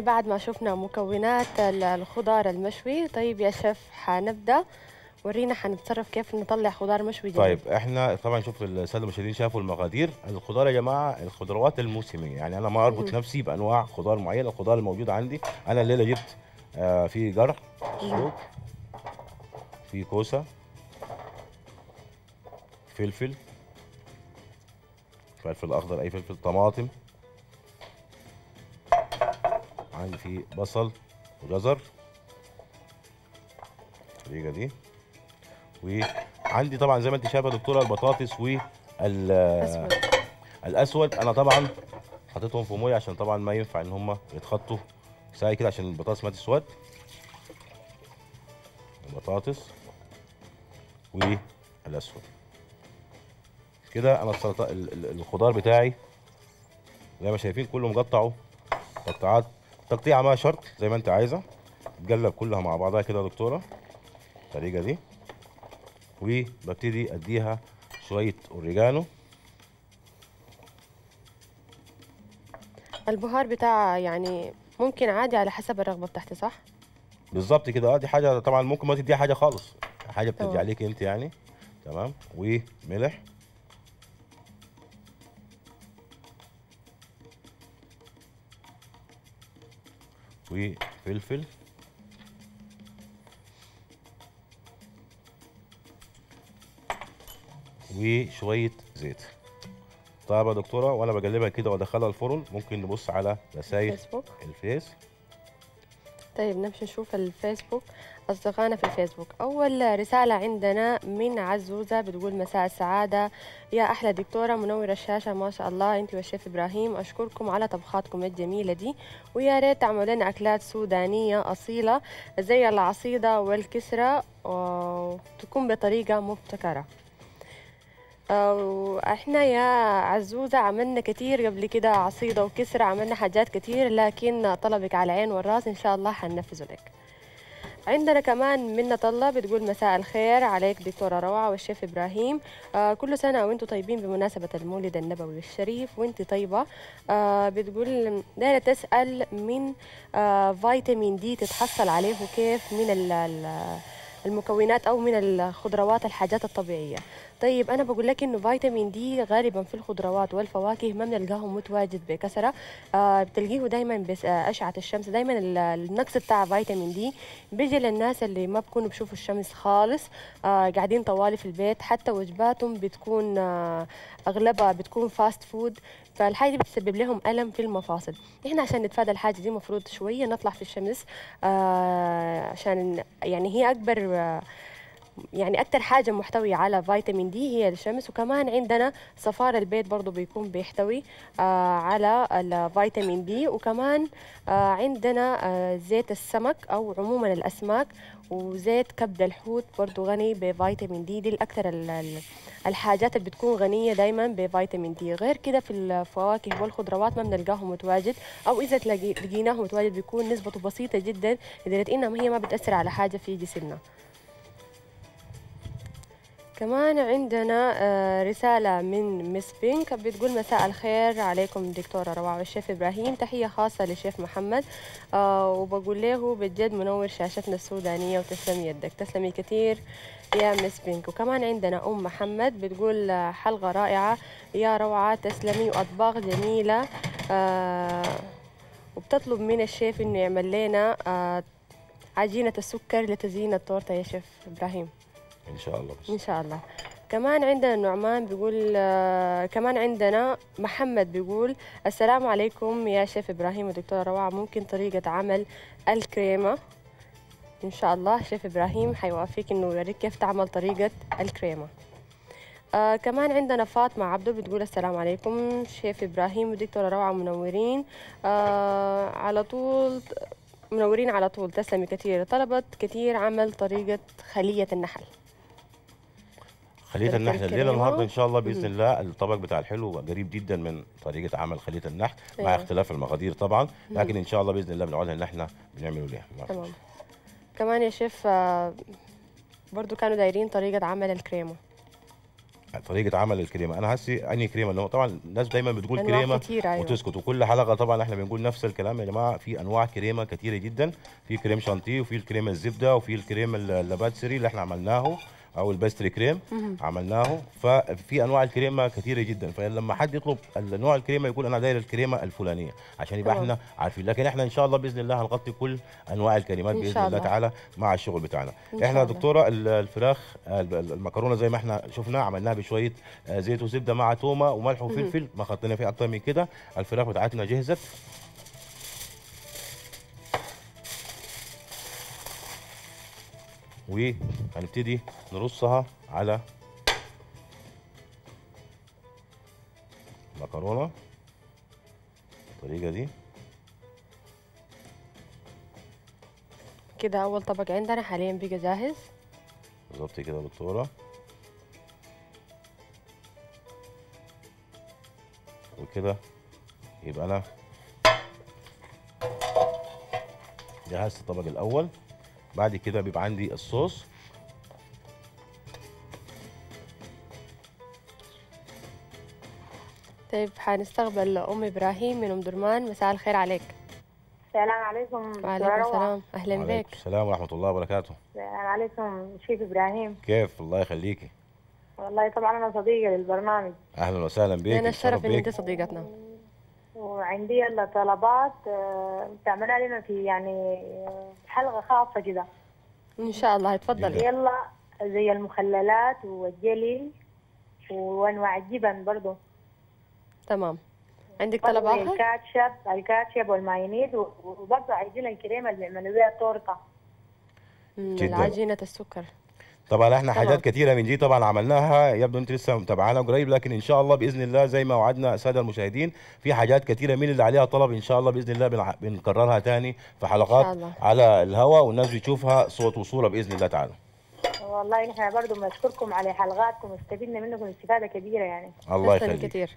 بعد ما شفنا مكونات ال- الخضار المشوي. طيب يا شيف حنبدأ. ورينا حنتصرف كيف نطلع خضار مشوي جديد. طيب إحنا طبعا شوف السادة المشاهدين شافوا المقادير. الخضار يا جماعة الخضروات الموسمية. يعني أنا ما أربط. نفسي بأنواع خضار معينة. الخضار الموجود عندي أنا الليلة جبت آه في جرح شوك في كوسة فلفل فلفل أخضر أي فلفل طماطم. عندي في بصل وجزر. الطريقة دي. وعندي طبعا زي ما أنت شايفة يا دكتورة البطاطس وال. الأسود. أنا طبعا حطيتهم في ميه عشان طبعا ما ينفع إن هم يتخطوا. ساي كده عشان البطاطس ما تسود. البطاطس والأسود. كده أنا السلطه ال- ال- الخضار بتاعي زي ما شايفين كله مقطعه. قطعات تقطيعه ما شرط زي ما انت عايزة. تقلب كلها مع بعضها كده يا دكتورة. الطريقة دي. وببتدي أديها شوية أوريجانو. البهار بتاع يعني ممكن عادي على حسب الرغبة بتاعتي صح؟ بالظبط كده. آه دي حاجة طبعا ممكن ما تديها حاجة خالص. حاجة تمام. عليك انت يعني. تمام. وملح. وفلفل. وشوية زيت. طيب يا دكتورة وأنا بقلبها كده وأدخلها الفرن. ممكن نبص على رسائل الفيس. طيب نمشي نشوف الفيسبوك. أصدقائنا في الفيسبوك أول رسالة عندنا من عزوزة بتقول مساء السعادة. يا أحلى دكتورة منورة الشاشة ما شاء الله. أنت والشيف إبراهيم أشكركم على طبخاتكم الجميلة دي. ويا ريت تعملوا لنا أكلات سودانية أصيلة زي العصيدة والكسرة وتكون بطريقة مبتكرة. إحنا يا عزوزة عملنا كتير قبل كده عصيدة وكسرة عملنا حاجات كتير لكن طلبك على العين والرأس إن شاء الله حننفذه لك. عندنا كمان منة الله بتقول مساء الخير عليك دكتورة روعة والشيف إبراهيم. آه كل سنة وأنتم طيبين بمناسبة المولد النبوي الشريف وإنت طيبة. آه بتقول دايرة تسأل من آه فيتامين دي تتحصل عليه كيف من ال- ال- المكونات أو من الخضروات الحاجات الطبيعية. طيب أنا بقول لك إنه فيتامين D غالبا في الخضروات والفواكه ما بنلقاهم متواجد بكثرة. آه بتلقيه دايما بأشعة الشمس. دايما ال- النقص بتاع فيتامين D بيجي للناس اللي ما بكونوا بشوفوا الشمس خالص. آه قاعدين طوالي في البيت. حتى وجباتهم بتكون آه أغلبها بتكون fast food فالحاجة دي بتسبب لهم ألم في المفاصل. إحنا عشان نتفادى الحاجة دي المفروض شوية نطلع في الشمس. آه عشان يعني هي أكبر آه يعني أكتر حاجة محتوية على فيتامين دي هي الشمس وكمان عندنا صفار البيض برضو بيكون بيحتوي آه على الفيتامين دي. وكمان آه عندنا آه زيت السمك أو عموما الأسماك وزيت كبد الحوت برضو غني بفيتامين دي. دي الأكثر ال- ال- الحاجات اللي بتكون غنية دايما بفيتامين دي. غير كده في الفواكه والخضروات ما بنلقاه متواجد إذا تلاقي لقيناه متواجد بيكون نسبته بسيطة جدا لدرجة إنها هي ما بتأثر على حاجة في جسمنا. كمان عندنا آه، رسالة من مس بينك بتقول مساء الخير عليكم دكتورة روعة والشيف إبراهيم. تحية خاصة للشيف محمد. آه، وبقول له بجد منور شاشتنا السودانية وتسلم يدك. تسلمي كثير يا مس بينك. وكمان عندنا أم محمد بتقول آه، حلقة رائعة. يا روعة تسلمي وأطباق جميلة. وبتطلب من الشيف إنه يعمل لنا عجينة السكر لتزيين التورتة يا شيف إبراهيم. إن شاء الله بس. إن شاء الله. كمان عندنا نعمان بيقول آه، كمان عندنا محمد بيقول السلام عليكم يا شيف إبراهيم ودكتورة روعة. ممكن طريقة عمل الكريمة؟ إن شاء الله شيف إبراهيم حيوافيك إنه يوريك كيف تعمل طريقة الكريمة. آه كمان عندنا فاطمة عبدو بتقول السلام عليكم شيف إبراهيم ودكتورة روعة منورين. آه على طول منورين على طول. تسلمي كثير. طلبت كثير عمل طريقة خلية النحل. خلية تركي النحل الليلة الكريمة. النهارده إن شاء الله بإذن. الله الطبق بتاع الحلو قريب جدا من طريقة عمل خلية النحل مع أيوة. اختلاف المقادير طبعا لكن إن شاء الله بإذن الله بنقعدها إن إحنا بنعمله ليه تمام. كمان يا شيف آه، برضو كانوا دايرين طريقة عمل الكريمة. طريقة عمل الكريمة. أنا هسي أنهي كريمة؟ اللي هو طبعا الناس دايما بتقول كريمة كتير أيوة. وتسكت وكل حلقة طبعا إحنا بنقول نفس الكلام يا جماعة في أنواع كريمة كتيرة جدا. في كريم شانتيه وفي الكريم الزبدة وفي الكريم اللباتسري اللي إحنا عملناه. أو البستري كريم. عملناه ففي أنواع الكريمة كتيره جدا فلما حد يطلب النوع الكريمة يقول أنا داير الكريمة الفلانية عشان يبقى. إحنا عارفين لكن إحنا إن شاء الله بإذن الله هنغطي كل أنواع الكريمات بإذن الله الله. تعالى مع الشغل بتاعنا إحنا يا. دكتورة ال- الفراخ ال- ال- المكرونة زي ما إحنا شفنا عملناها بشوية آه، زيت وزبدة مع تومة وملح وفلفل ما خطينا فيه أكتر من كده الفراخ بتاعتنا جهزت وهنبتدي نرصها على المكرونة بالطريقة دي. كده أول طبق عندنا حاليا بقى جاهز. بالظبط كده دكتورة. وكده يبقى أنا جهزت الطبق الأول. بعد كده بيبقى عندي الصوص. طيب حنستقبل أم إبراهيم من أم درمان. مساء الخير عليك. السلام عليكم. وعليكم السلام. أهلا وعليكم بك. السلام ورحمة الله وبركاته. السلام عليكم شيف إبراهيم. كيف؟ الله يخليكي. والله طبعا أنا صديقة للبرنامج. أهلا وسهلا بك نتشرف الشرف إن أنت. صديقتنا. وعندي يلا طلبات آه، تعملها لنا في يعني آه، حلقة خاصة كده إن شاء الله. اتفضلي يلا زي المخللات والجلي وانواع الجبن برضو. تمام. عندك طلب آخر؟ الكاتشب الكاتشب والمايونيز و- وبرضو عايزين الكريمة اللي بيعملوا بيها التورته. العجينة السكر. طبعا إحنا تمام. حاجات كتيرة من دي طبعا عملناها يبدو أنت لسه متابعانا قريب لكن إن شاء الله بإذن الله زي ما وعدنا الساده المشاهدين في حاجات كتيرة من اللي عليها طلب إن شاء الله بإذن الله بنع- بنكررها تاني في حلقات. على الهواء والناس بتشوفها صوت وصورة بإذن الله تعالى. والله نحن برضو بنشكركم على حلقاتكم استفدنا منكم استفادة كبيرة يعني. الله يخليك. كثير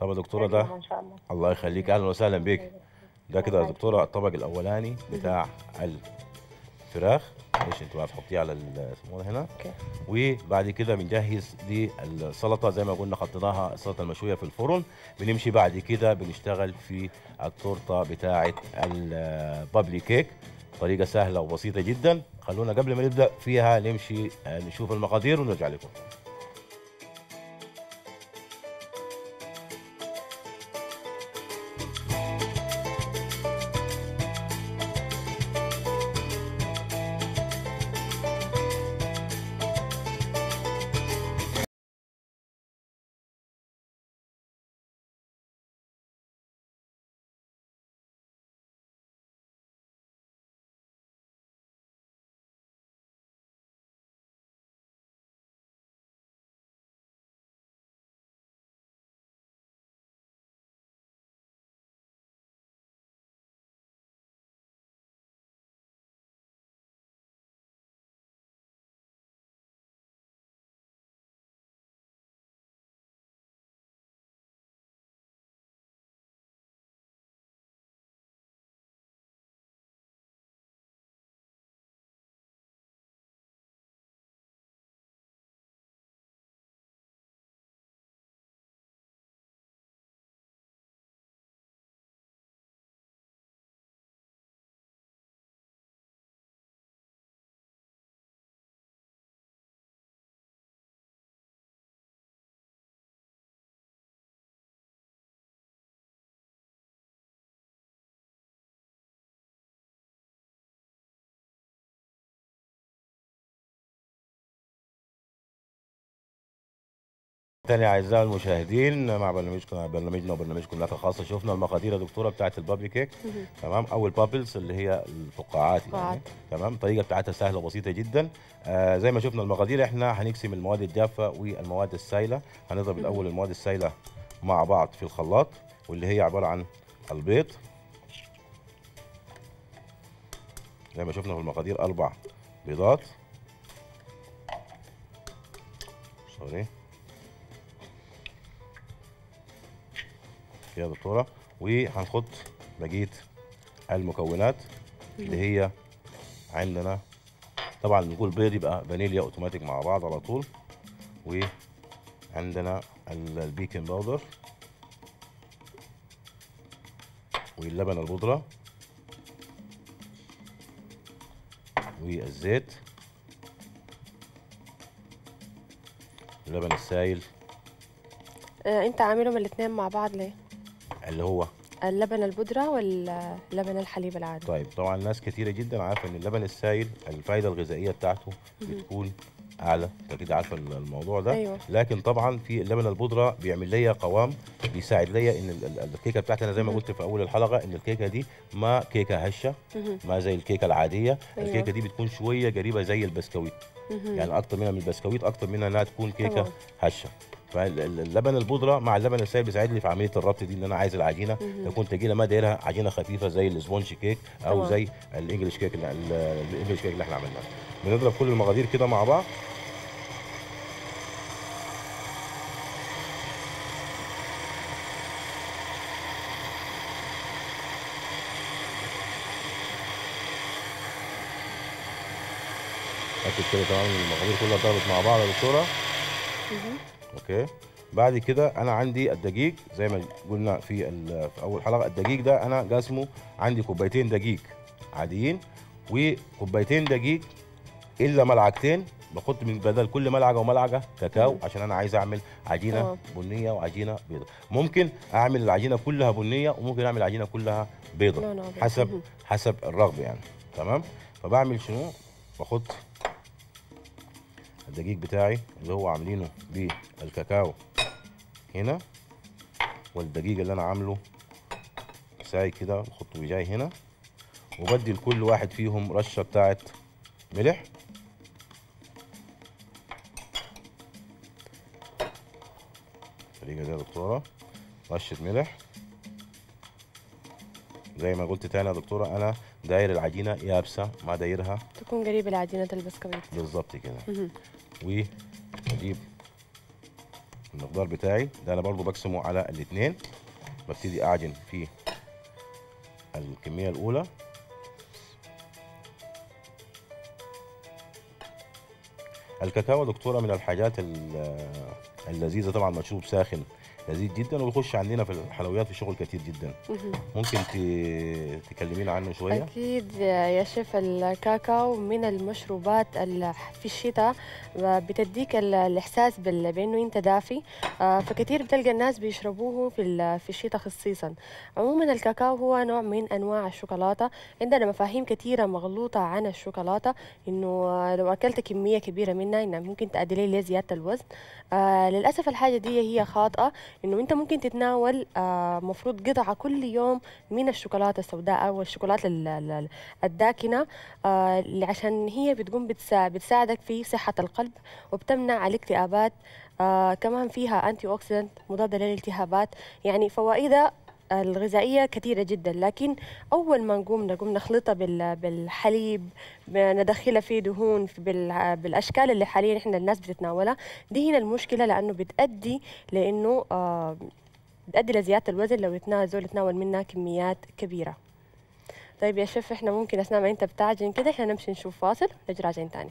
طب يا دكتورة ده إن شاء الله. الله يخليك. أهلا وسهلا بك ده كده يا دكتورة الطبق الأولاني بتاع الفراخ. معلش انت بقى تحطيه على اسمه هنا. أوكي. وبعد كده بنجهز دي السلطه زي ما قلنا حطيناها السلطة المشوية في الفرن. بنمشي بعد كده بنشتغل في التورتة بتاعة البابلي كيك. طريقة سهلة وبسيطة جدا. خلونا قبل ما نبدأ فيها نمشي آه، نشوف المقادير ونرجع لكم. تاني أعزائي المشاهدين مع برنامجكم برنامجنا وبرنامجكم لك خاصه شفنا المقادير يا دكتورة بتاعت البابلي كيك. تمام؟ أو البابلز اللي هي الفقاعات يعني. تمام؟ الطريقة بتاعتها سهلة وبسيطة جدا. آه زي ما شفنا المقادير إحنا هنقسم المواد الجافة والمواد السائلة. هنضرب الأول المواد السائلة مع بعض في الخلاط واللي هي عبارة عن البيض. زي ما شفنا في المقادير أربع بيضات. sorry. يا دكتوره وهنحط بقية المكونات اللي هي عندنا. طبعا نقول بيض يبقى فانيليا أوتوماتيك مع بعض على طول وعندنا ال- ال baking powder واللبن البودرة والزيت اللبن السائل. آه، انت عاملهم الاثنين مع بعض ليه؟ اللي هو اللبن البودرة واللبن الحليب العادي طيب طبعا ناس كتيرة جدا عارفة إن اللبن السائل الفايدة الغذائية بتاعته بتكون أعلى أنت كده عارفة الموضوع ده أيوة. لكن طبعا في اللبن البودرة بيعمل لي قوام بيساعد لي إن ال- ال- الكيكة بتاعتي أنا زي ما قلت في أول الحلقة إن الكيكة دي ما كيكة هشة مهم. ما زي الكيكة العادية أيوة. الكيكة دي بتكون شوية قريبة زي البسكويت. يعني أكتر منها من البسكويت أكتر منها إنها تكون كيكة طبعاً. هشة فاللبن البودرة مع اللبن السائل بيساعدني في عملية الربط دي إن أنا عايز العجينة. تكون تقيله ما دايرها عجينة خفيفة زي ال sponge cake أو طبعاً. زي ال English cake ال English cake اللي إحنا عملناه بنضرب كل المقادير كده مع بعض أكيد كده تمام المقادير كلها ضربت مع بعض يا دكتورة. أوكي بعد كده أنا عندي الدقيق زي ما قلنا في في أول حلقة الدقيق ده أنا قاسمه عندي كوبايتين دقيق عاديين وكوبايتين دقيق إلا ملعقتين بحط من بدل كل ملعقة وملعقة كاكاو عشان أنا عايز أعمل عجينة تمام. بنية وعجينة بيضاء ممكن أعمل العجينة كلها بنية وممكن أعمل العجينة كلها بيضاء. حسب. حسب الرغبة يعني تمام فبعمل شنو باخد الدقيق بتاعي اللي هو عاملينه بالكاكاو هنا والدقيق اللي أنا عامله ساي كده بحطه جاي هنا. وبدي لكل واحد فيهم رشة بتاعت ملح. الطريقة دي يا دكتورة. رشة ملح. زي ما قلت تاني يا دكتورة أنا داير العجينة يابسة ما دايرها تكون قريبة لعجينة البسكويت بالظبط كده. واجيب المقدار بتاعي. ده أنا برضو بقسمه على الاثنين ببتدي أعجن في الكمية الأولى. الكاكاو دكتورة من الحاجات ال- اللذيذة طبعا مشروب ساخن. لذيذ جدا وبيخش عندنا في الحلويات في شغل كتير جدا. ممكن تكلمينا عنه شوية؟ أكيد يا شيف الكاكاو من المشروبات ال- في الشتاء بتديك ال- الإحساس بال- بأنه أنت دافي. آه، فكتير بتلقى الناس بيشربوه في في الشتاء خصيصا عموما الكاكاو هو نوع من أنواع الشوكولاتة. عندنا مفاهيم كثيرة مغلوطة عن الشوكولاتة إنه آه، لو أكلت كمية كبيرة منها إنها ممكن تؤدي لي لزيادة الوزن. آه للأسف الحاجة دي هي خاطئة. إنه أنت ممكن تتناول آه مفروض قطعة كل يوم من الشوكولاتة السوداء أو الشوكولاتة ال- ال- الداكنة آه عشان هي بتقوم بتسا- بتساعدك في صحة القلب وبتمنع الاكتئابات آه كمان فيها أنتي أوكسيدنت مضادة للالتهابات. يعني فوائدها الغذائية كثيرة جدا لكن أول ما نقوم نقوم نخلطها بال- بالحليب ندخلها فيه دهون بالأشكال اللي حاليا إحنا الناس بتتناولها. دي هنا المشكلة لأنه بتأدي لأنه آه بتأدي لزيادة الوزن لو يتناول يتناول منها كميات كبيرة. طيب يا شيف إحنا ممكن أثناء ما أنت بتعجن كده إحنا نمشي نشوف فاصل نرجع عجين تاني.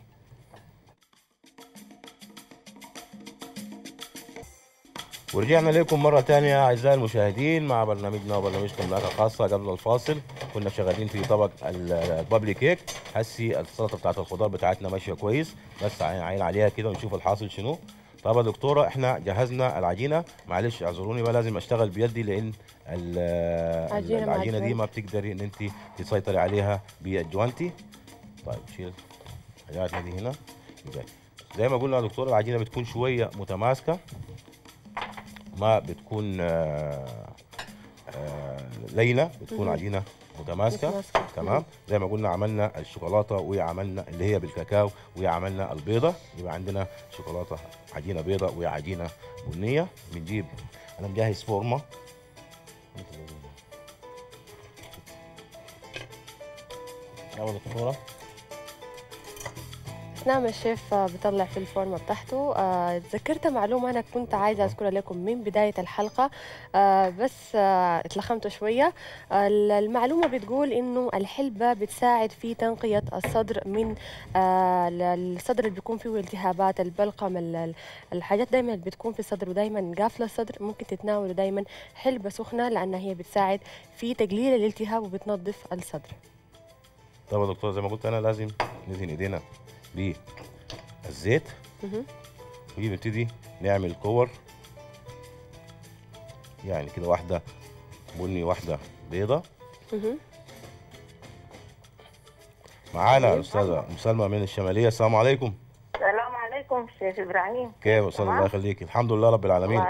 ورجعنا لكم مرة تانية أعزائي المشاهدين مع برنامجنا وبرنامجكم لك خاصة قبل الفاصل. كنا شغالين في طبق ال- البابلي كيك هسي السلطة بتاعت الخضار بتاعتنا ماشية كويس. بس عين عليها كده ونشوف الحاصل شنو. طب يا دكتورة إحنا جهزنا العجينة. معلش اعذروني بقى لازم أشتغل بيدي لأن العجينة دي. ما بتقدري إن انت تسيطري عليها بالجوانتي طيب شيل حاجاتنا دي هنا. زي ما قلنا يا دكتورة العجينة بتكون شوية متماسكة. ما بتكون آه، آه، لينه بتكون. عجينة متماسكة. متماسكة. تمام؟ زي ما قلنا عملنا الشوكولاتة وعملنا اللي هي بالكاكاو وعملنا البيضة. يبقى عندنا شوكولاتة عجينة بيضة وعجينة بنية. بنجيب أنا مجهز فورمة. يلا دكتوره اثناء ما الشيف آه، بيطلع في الفورمة بتاعته. آه، تذكرت معلومة أنا كنت عايزة أذكرها لكم من بداية الحلقة. آه، بس آه، اتلخمت شوية. آه، المعلومة بتقول إنه الحلبة بتساعد في تنقية الصدر من آه، ال- الصدر اللي بيكون فيه التهابات البلقم ال- ال- الحاجات دايما اللي بتكون في الصدر ودايما قافلة الصدر ممكن تتناولوا دايما حلبة سخنة لانها هي بتساعد في تقليل الالتهاب وبتنظف الصدر. طب يا دكتوره زي ما قلت أنا لازم ندهن إيدينا. مهم. ونبتدي نعمل كور. يعني كده واحدة بني واحدة بيضة. معانا الاستاذه ام سلمى من الشمالية. السلام عليكم. السلام عليكم شيخ إبراهيم. كيف أستاذ. الله يخليك؟ الحمد لله رب العالمين.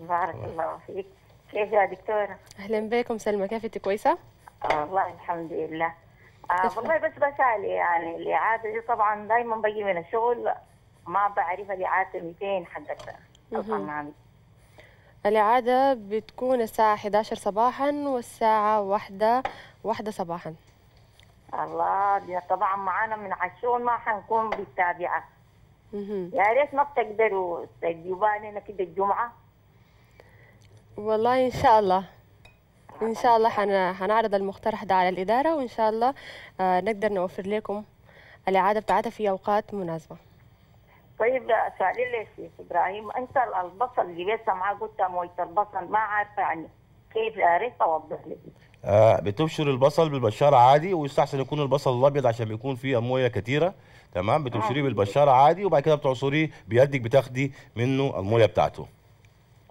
بارك- الله فيك. كيف يا دكتورة؟ أهلا بكم سلمى. كيف أنت؟ كويسة؟ آه والله الحمد لله. آه؟ والله بس بسأل يعني الإعادة دي طبعا دايما بجي من الشغل ما بعرف الإعادة 200 حقت الإعادة بتكون الساعة 11 صباحا والساعة واحدة واحدة صباحا. الله دي طبعا معانا من الشغل ما حنكون بالتابعة. يا ريت ما بتقدروا تجيبوا لنا كده الجمعة. والله إن شاء الله. إن شاء الله حن... حنعرض المقترح ده على الإدارة وإن شاء الله آه نقدر نوفر لكم الإعادة بتاعتها في أوقات مناسبة. طيب سؤالي لي شيخ إبراهيم؟ أنت البصل اللي جبتها معاه قلت موية البصل ما عارفة يعني كيف يا ريت توضح لي؟ آه بتبشر البصل بالبشارة عادي ويستحسن يكون البصل الأبيض عشان بيكون فيه موية كتيرة تمام؟ بتبشريه بالبشارة عادي وبعد كده بتعصريه بيدك بتاخدي منه الموية بتاعته.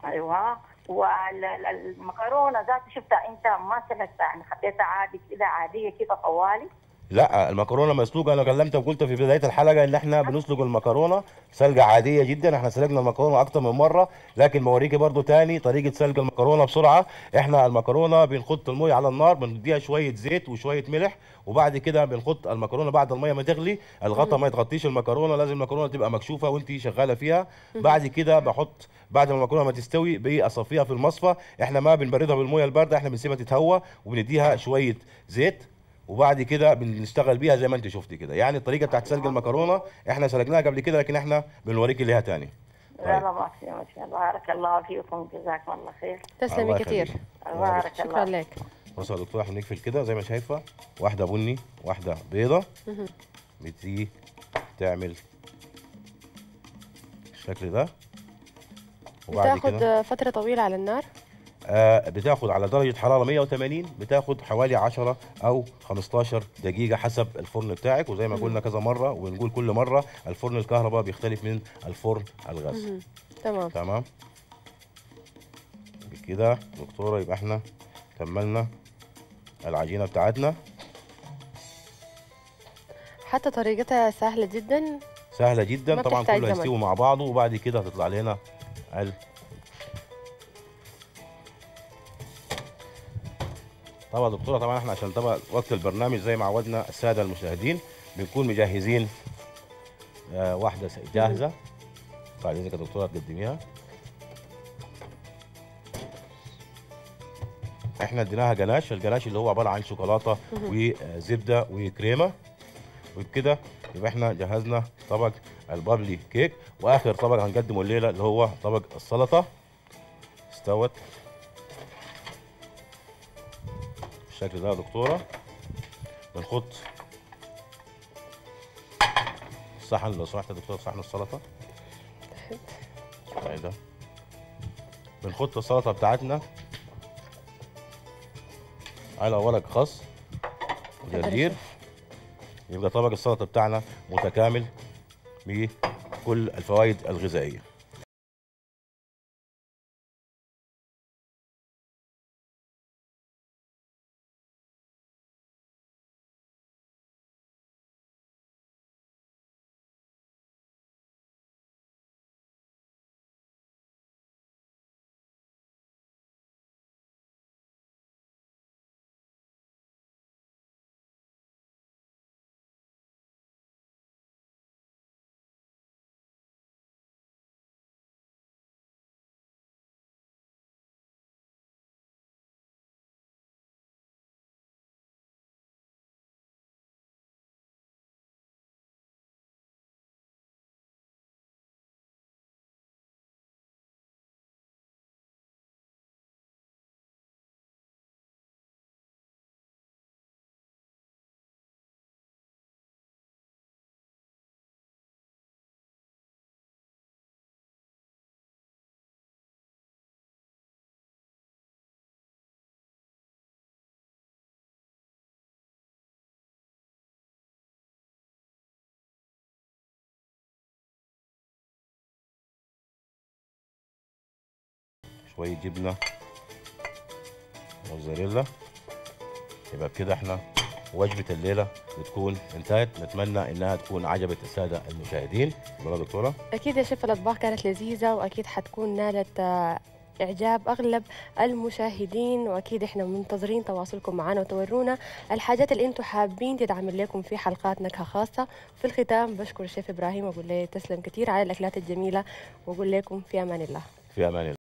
أيوه. والمكرونة ذات شفتها أنت ما سلقتها يعني خليتها عادي كده عادية كده طوالي. لا المكرونة مسلوقة. أنا كلمتك وقلت في بداية الحلقة إن إحنا بنسلق المكرونة سلقة عادية جدا. إحنا سلقنا المكرونة أكتر من مرة لكن بوريكي برضو تاني طريقة سلق المكرونة بسرعة. إحنا المكرونة بنحط الميه على النار بنديها شوية زيت وشوية ملح وبعد كده بنحط المكرونة بعد المية ما تغلي. الغطا ما يتغطيش المكرونة لازم المكرونة تبقى مكشوفة وأنت شغالة فيها. بعد كده بحط بعد ما المكرونة ما تستوي بصفيها في المصفى. إحنا ما بنبردها بالميه الباردة إحنا بنسيبها تتهوى وبنديها شوية زيت. وبعد كده بنشتغل بيها زي ما انت شفتي كده. يعني الطريقة بتاعت سلق المكرونة إحنا سلقناها قبل كده لكن إحنا بنوريكي ليها تاني. لا طيب. لا ما شاء الله بارك الله فيكم جزاكم الله خير. تسلمي الله كثير. بارك شكرا الله لك. بص يا دكتور إحنا بنقفل كده زي ما شايفة. واحدة بني واحدة بيضة. بتيجي تعمل الشكل ده. وبعد بتاخد كده فترة طويلة على النار. بتاخد على درجة حرارة 180 بتاخد حوالي 10 أو 15 دقيقة حسب الفرن بتاعك. وزي ما قلنا كذا مرة ونقول كل مرة الفرن الكهرباء بيختلف من الفرن الغاز. تمام. تمام؟ بكده دكتورة يبقى إحنا كملنا العجينة بتاعتنا. حتى طريقتها سهلة جدا. سهلة جدا. طبعا كله. هيستوي مع بعضه وبعد كده هتطلع لنا طبعا يا دكتورة طبعا إحنا عشان طبعا وقت البرنامج زي ما عودنا السادة المشاهدين بنكون مجهزين آه واحدة جاهزة. بعد إذنك يا دكتورة تقدميها. إحنا اديناها جناش الجناش اللي هو عبارة عن شوكولاتة وزبدة وكريمة. وبكده يبقى إحنا جهزنا طبق البابلي كيك. وآخر طبق هنقدمه الليلة اللي هو طبق السلطة. استوت. بالشكل ده يا دكتورة. بنحط صحن لو سمحت يا دكتورة صحن السلطة. ده بنحط السلطة بتاعتنا. على ورق خس جرجير. يبقى طبق السلطة بتاعنا متكامل بكل الفوائد الغذائية. شوية جبنه موزاريلا. يبقى بكده إحنا وجبة الليلة بتكون انتهت. نتمنى إنها تكون عجبت السادة المشاهدين. يلا دكتورة. أكيد يا شيف الأطباق كانت لذيذة وأكيد حتكون نالت آه، إعجاب أغلب المشاهدين. وأكيد إحنا منتظرين تواصلكم معنا وتورونا الحاجات اللي أنتم حابين تدعمل لكم في حلقات نكهة خاصة في الختام بشكر الشيف إبراهيم وأقول له تسلم كثير على الأكلات الجميلة وأقول لكم في أمان الله. في أمان الله.